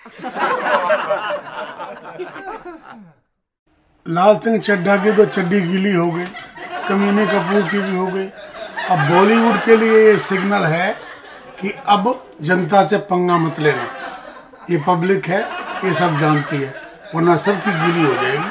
लाल सिंह चड्ढा की तो चड्डी गीली हो गई, कमीने कपूर की भी हो गई। अब बॉलीवुड के लिए ये सिग्नल है कि अब जनता से पंगा मत लेना। ये पब्लिक है, ये सब जानती है, वरना सबकी गीली हो जाएगी।